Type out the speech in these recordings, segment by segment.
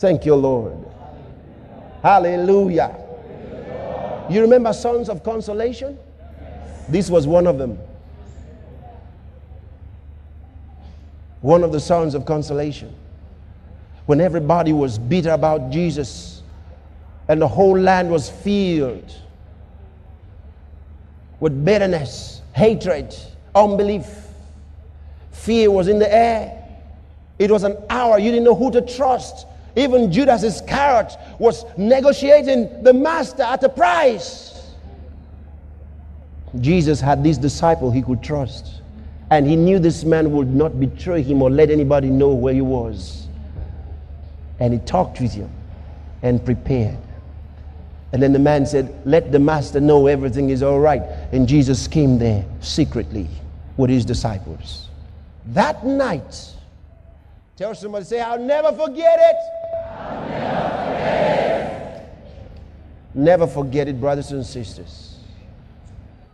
Thank you, Lord. Hallelujah. You remember Sons of Consolation? This was one of them. One of the Sons of Consolation. When everybody was bitter about Jesus and the whole land was filled with bitterness, hatred, unbelief, fear was in the air. It was an hour you didn't know who to trust. Even Judas Iscariot was negotiating the master at a price. Jesus had this disciple he could trust. And he knew this man would not betray him or let anybody know where he was. And he talked with him and prepared. And then the man said, Let the master know everything is all right. And Jesus came there secretly with his disciples. That night, tell somebody, say, I'll never forget it. I'll never forget it. Never forget it, brothers and sisters.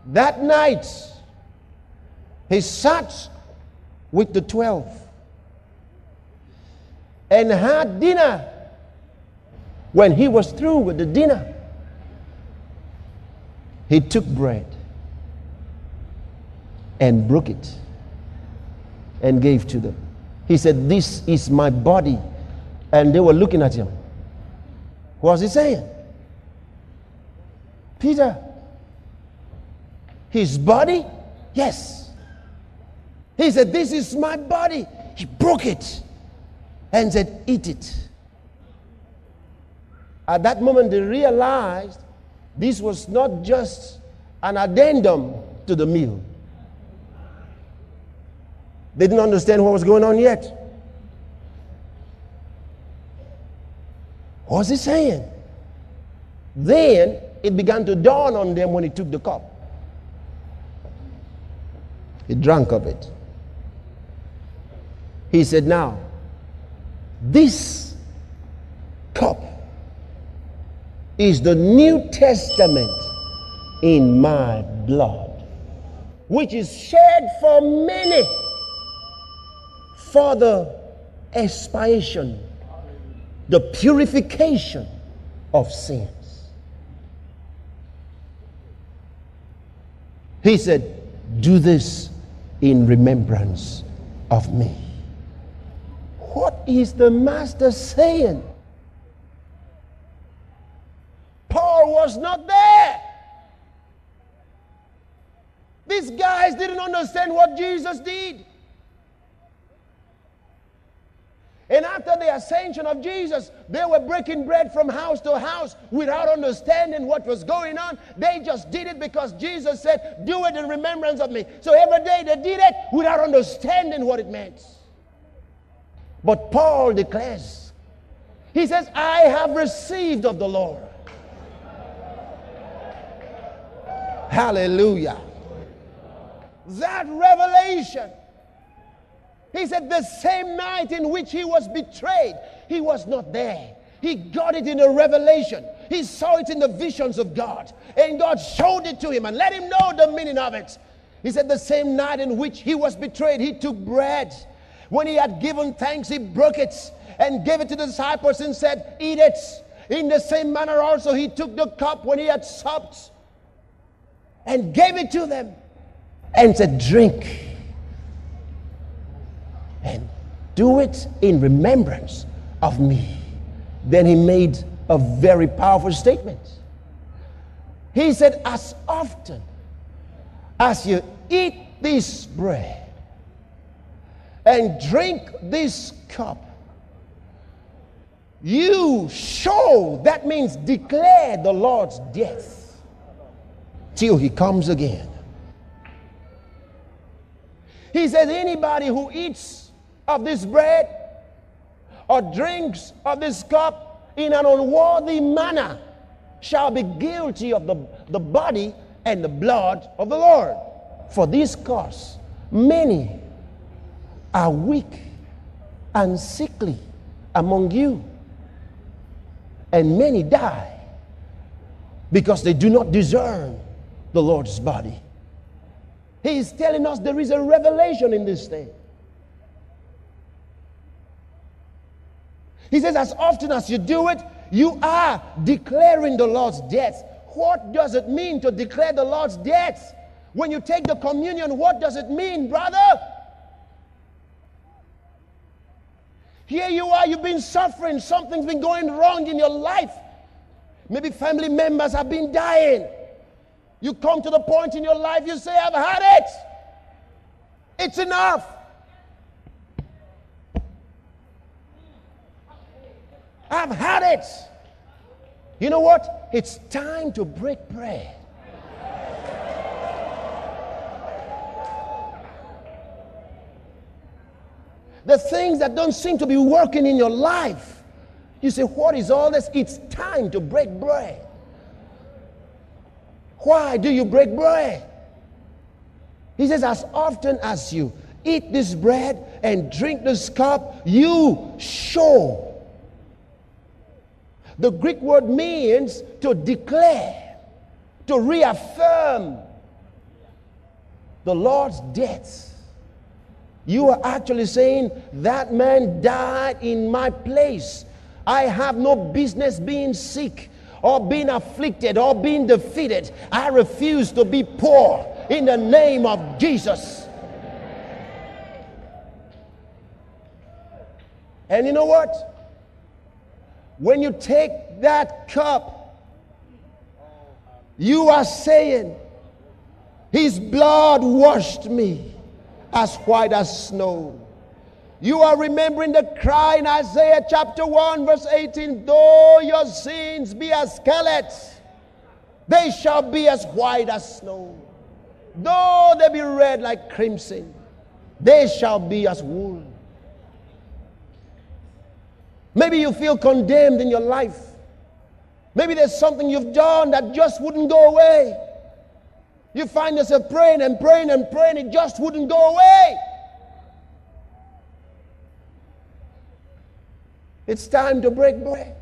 That night, he sat with the twelve and had dinner. When he was through with the dinner, he took bread and broke it and gave to them. He said, This is my body. And they were looking at him. What was he saying? Peter, his body? Yes. He said, This is my body. He broke it and said, Eat it. At that moment, they realized this was not just an addendum to the meal. They didn't understand what was going on yet. Was he saying? Then it began to dawn on them when he took the cup. He drank of it. He said, Now, this cup is the New Testament in my blood, which is shed for many for the expiation, the purification of sins. He said, Do this in remembrance of me. What is the Master saying? Paul was not there. These guys didn't understand what Jesus did. And after the ascension of Jesus, they were breaking bread from house to house without understanding what was going on. They just did it because Jesus said, Do it in remembrance of me. So every day they did it without understanding what it meant. But Paul declares, He says, I have received of the Lord. Hallelujah. That revelation he said, the same night in which he was betrayed, he was not there. He got it in a revelation. He saw it in the visions of God. And God showed it to him and let him know the meaning of it. He said, the same night in which he was betrayed, he took bread. When he had given thanks, he broke it and gave it to the disciples and said, Eat it. In the same manner, also, he took the cup when he had supped and gave it to them and said, Drink and do it in remembrance of me. Then he made a very powerful statement. He said, As often as you eat this bread and drink this cup, you show, that means declare the Lord's death till he comes again. He says, Anybody who eats of this bread or drinks of this cup in an unworthy manner shall be guilty of the, the body and the blood of the Lord. For this cause, many are weak and sickly among you, and many die because they do not discern the Lord's body. He is telling us there is a revelation in this thing. He says, as often as you do it, you are declaring the Lord's death. What does it mean to declare the Lord's death? When you take the communion, what does it mean, brother? Here you are, you've been suffering, something's been going wrong in your life. Maybe family members have been dying. You come to the point in your life, you say, I've had it. It's enough. I've had it. You know what? It's time to break bread. The things that don't seem to be working in your life. You say, What is all this? It's time to break bread. Why do you break bread? He says, As often as you eat this bread and drink this cup, you show the Greek word means to declare, to reaffirm the Lord's death. You are actually saying, That man died in my place. I have no business being sick or being afflicted or being defeated. I refuse to be poor in the name of Jesus. And you know what? When you take that cup, you are saying, His blood washed me as white as snow. You are remembering the cry in Isaiah chapter 1, verse 18 Though your sins be as scarlet, they shall be as white as snow. Though they be red like crimson, they shall be as wool. Maybe you feel condemned in your life. Maybe there's something you've done that just wouldn't go away. You find yourself praying and praying and praying, it just wouldn't go away. It's time to break bread.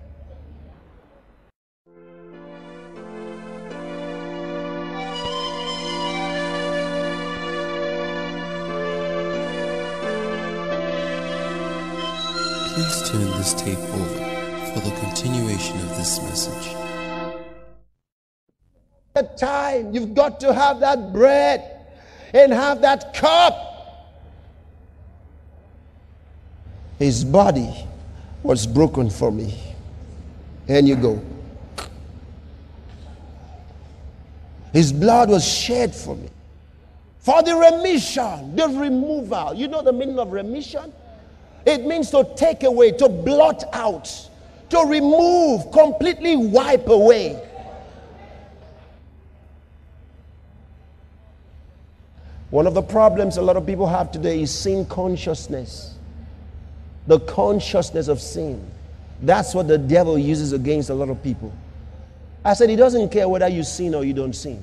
Please turn this tape over for the continuation of this message. At time, you've got to have that bread and have that cup. His body was broken for me. And you go. His blood was shed for me. For the remission, the removal. You know the meaning of remission? It means to take away, to blot out, to remove, completely wipe away. One of the problems a lot of people have today is sin consciousness. The consciousness of sin. That's what the devil uses against a lot of people. I said he doesn't care whether you sin or you don't sin.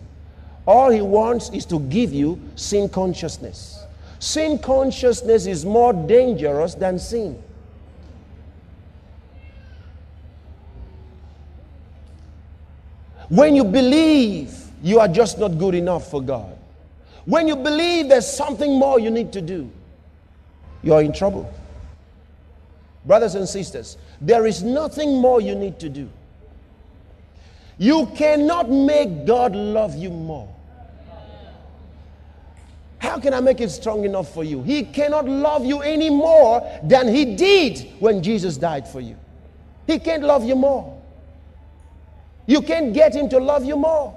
All he wants is to give you sin consciousness. Sin consciousness is more dangerous than sin. When you believe you are just not good enough for God, when you believe there's something more you need to do, you're in trouble. Brothers and sisters, there is nothing more you need to do. You cannot make God love you more. How can I make it strong enough for you? He cannot love you any more than he did when Jesus died for you. He can't love you more. You can't get him to love you more.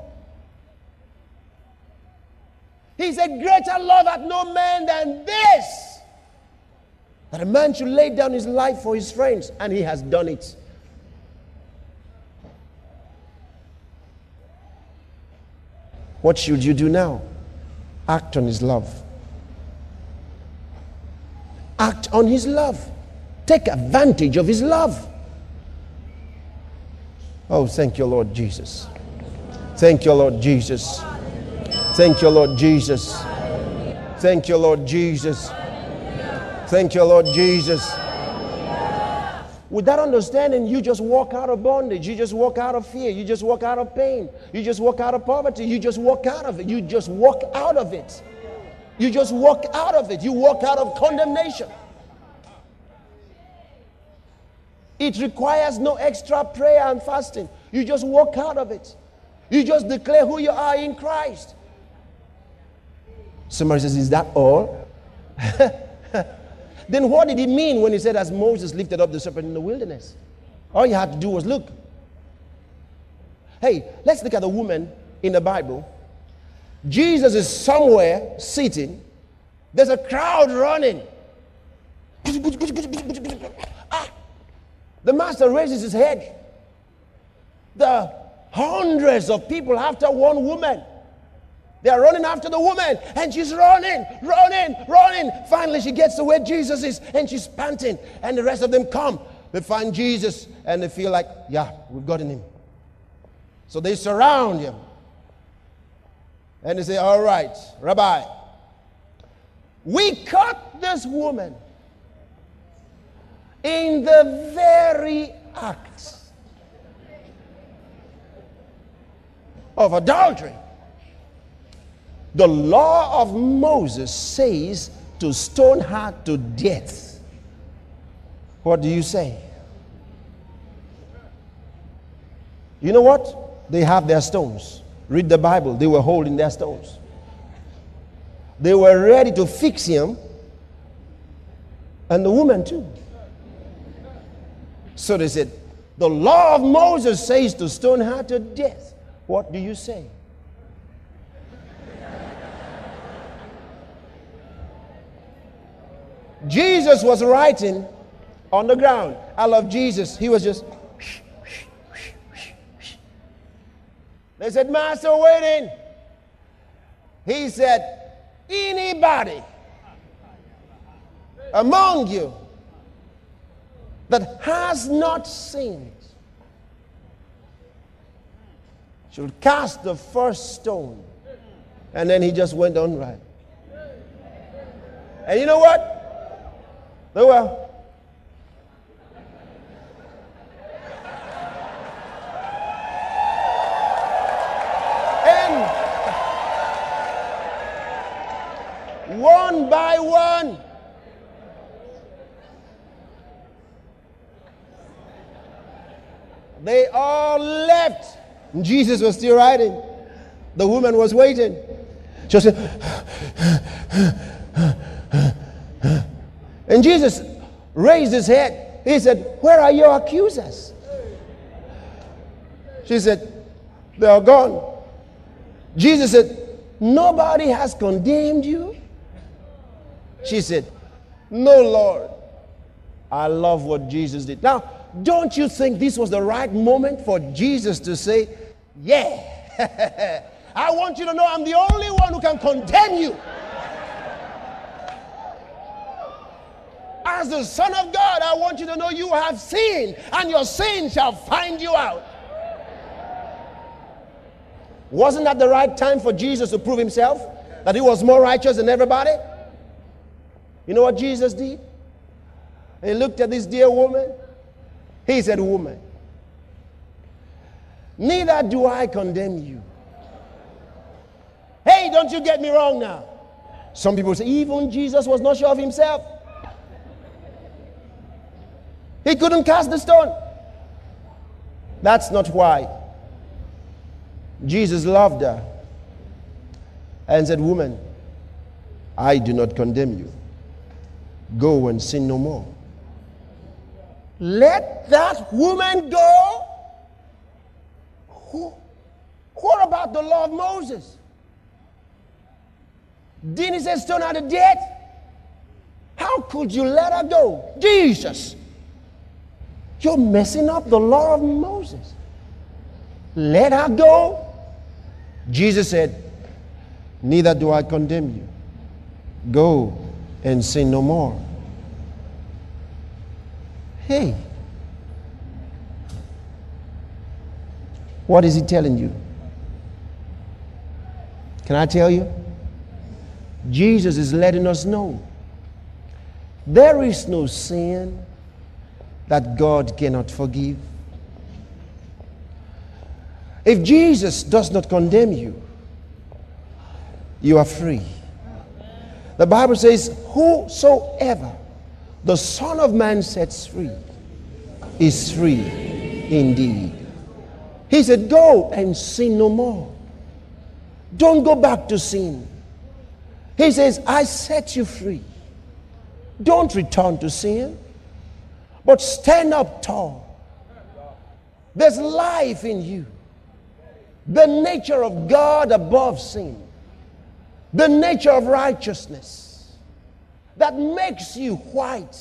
He said, Greater love hath no man than this. That a man should lay down his life for his friends, and he has done it. What should you do now? Act on His love. Act on His love. Take advantage of His love. Oh, thank you, Lord Jesus. Thank you, Lord Jesus. Thank you, Lord Jesus. Thank you, Lord Jesus. Thank you, Lord Jesus. With that understanding, you just walk out of bondage. You just walk out of fear. You just walk out of pain. You just walk out of poverty. You just walk out of it. You just walk out of it. You just walk out of it. You walk out of condemnation. It requires no extra prayer and fasting. You just walk out of it. You just declare who you are in Christ. Somebody says, Is that all? then what did he mean when he said, As Moses lifted up the serpent in the wilderness? All you had to do was look. Hey, let's look at the woman in the Bible. Jesus is somewhere sitting, there's a crowd running. Ah, the master raises his head. The hundreds of people after one woman. They are running after the woman, and she's running, running, running. Finally, she gets to where Jesus is, and she's panting. And the rest of them come. They find Jesus, and they feel like, yeah, we've gotten him. So they surround him. And they say, All right, Rabbi, we caught this woman in the very act of adultery. The law of Moses says to stone her to death. What do you say? You know what? They have their stones. Read the Bible. They were holding their stones. They were ready to fix him, and the woman too. So they said, The law of Moses says to stone her to death. What do you say? Jesus was writing on the ground. I love Jesus. He was just. They said, Master, waiting. He said, Anybody among you that has not sinned should cast the first stone. And then he just went on right. And you know what? They were. And one by one, they all left. Jesus was still riding. The woman was waiting. She said, and Jesus raised his head. He said, Where are your accusers? She said, They are gone. Jesus said, Nobody has condemned you. She said, No, Lord. I love what Jesus did. Now, don't you think this was the right moment for Jesus to say, Yeah, I want you to know I'm the only one who can condemn you? As the Son of God, I want you to know you have sinned, and your sin shall find you out. Wasn't that the right time for Jesus to prove himself? That he was more righteous than everybody? You know what Jesus did? He looked at this dear woman. He said, Woman, neither do I condemn you. Hey, don't you get me wrong now. Some people say, even Jesus was not sure of himself. He couldn't cast the stone. That's not why. Jesus loved her and said, Woman, I do not condemn you. Go and sin no more. Let that woman go. Who, what about the law of Moses? Didn't he say stone her to death? How could you let her go? Jesus. You're messing up the law of Moses. Let her go. Jesus said, Neither do I condemn you. Go and sin no more. Hey, what is he telling you? Can I tell you? Jesus is letting us know there is no sin that God cannot forgive. If Jesus does not condemn you, you are free. The Bible says, Whosoever the Son of Man sets free is free indeed. He said, Go and sin no more. Don't go back to sin. He says, I set you free. Don't return to sin, but stand up tall. There's life in you. The nature of God above sin, the nature of righteousness that makes you white,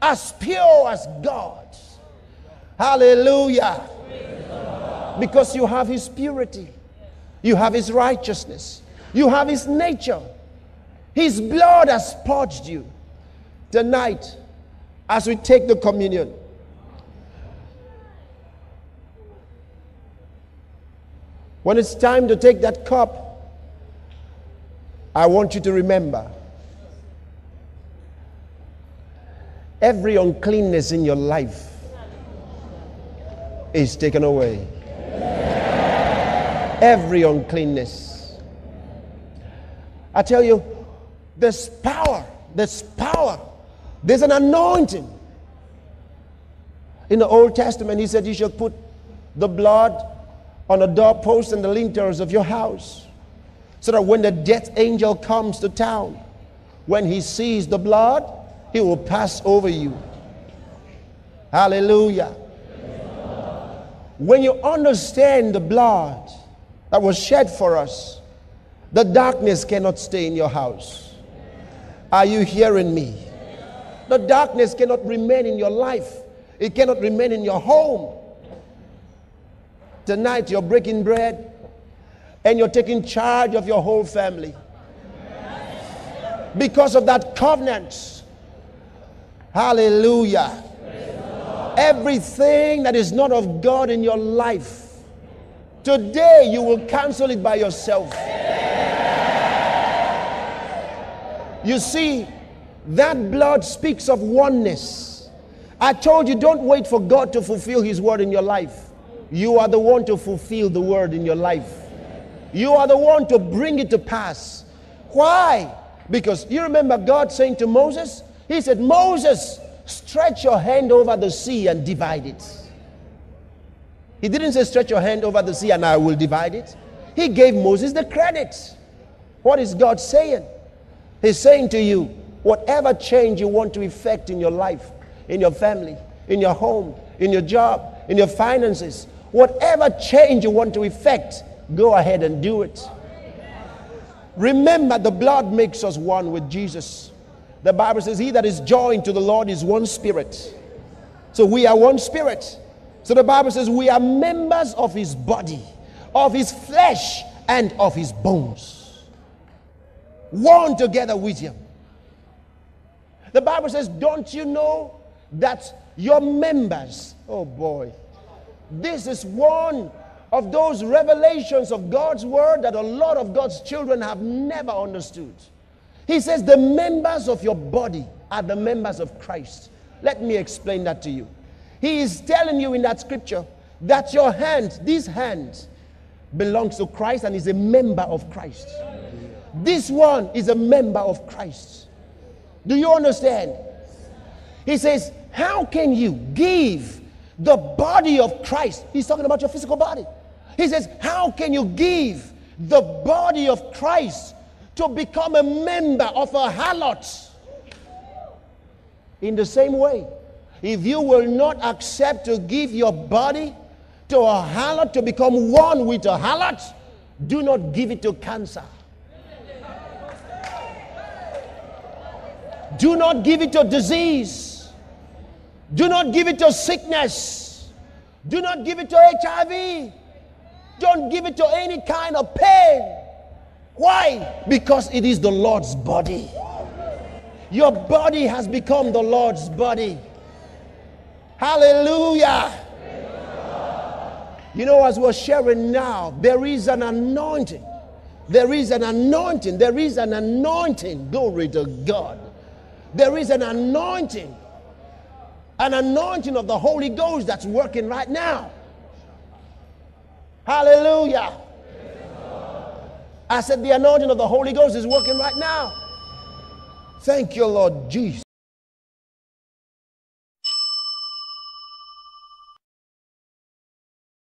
as pure as God. Hallelujah. Because you have His purity, you have His righteousness, you have His nature. His blood has purged you. Tonight, as we take the communion, when it's time to take that cup, I want you to remember every uncleanness in your life is taken away. Every uncleanness. I tell you, there's power. There's power. There's an anointing. In the Old Testament, he said you should put the blood on the doorposts and the lintels of your house. So that when the death angel comes to town, when he sees the blood, he will pass over you. Hallelujah. When you understand the blood that was shed for us, the darkness cannot stay in your house. Are you hearing me? The darkness cannot remain in your life, it cannot remain in your home. Tonight, you're breaking bread and you're taking charge of your whole family. Because of that covenant. Hallelujah. Everything that is not of God in your life, today you will cancel it by yourself. You see, that blood speaks of oneness. I told you, don't wait for God to fulfill His word in your life. You are the one to fulfill the word in your life. You are the one to bring it to pass. Why? Because you remember God saying to Moses, He said, Moses, stretch your hand over the sea and divide it. He didn't say, stretch your hand over the sea and I will divide it. He gave Moses the credit. What is God saying? He's saying to you, whatever change you want to effect in your life, in your family, in your home, in your job, in your finances, whatever change you want to effect, go ahead and do it. Remember, the blood makes us one with Jesus. The Bible says, He that is joined to the Lord is one spirit. So we are one spirit. So the Bible says, We are members of His body, of His flesh, and of His bones one together with him. The Bible says, Don't you know that your members, oh boy, this is one of those revelations of God's word that a lot of God's children have never understood. He says, The members of your body are the members of Christ. Let me explain that to you. He is telling you in that scripture that your hand, this hand, belongs to Christ and is a member of Christ. This one is a member of Christ. Do you understand? He says, How can you give the body of Christ? He's talking about your physical body. He says, How can you give the body of Christ to become a member of a harlot? In the same way, if you will not accept to give your body to a harlot to become one with a harlot, do not give it to cancer. Do not give it to disease. Do not give it to sickness. Do not give it to HIV. Don't give it to any kind of pain. Why? Because it is the Lord's body. Your body has become the Lord's body. Hallelujah. You know, as we're sharing now, there is an anointing. There is an anointing. There is an anointing. Glory to God. There is an anointing, an anointing of the Holy Ghost that's working right now. Hallelujah. I said, the anointing of the Holy Ghost is working right now. Thank you, Lord Jesus.